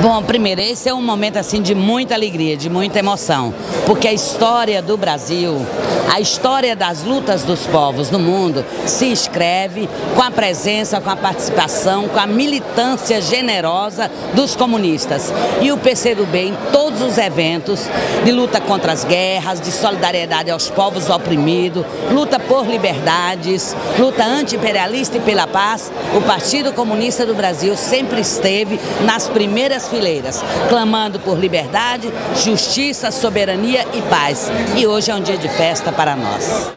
Bom, primeiro, esse é um momento assim de muita alegria, de muita emoção, porque a história do Brasil, a história das lutas dos povos no mundo se escreve com a presença, com a participação, com a militância generosa dos comunistas. E o PCdoB em todos os eventos de luta contra as guerras, de solidariedade aos povos oprimidos, luta por liberdades, luta anti-imperialista e pela paz, o Partido Comunista do Brasil sempre esteve nas primeiras fileiras, clamando por liberdade, justiça, soberania e paz. E hoje é um dia de festa para nós.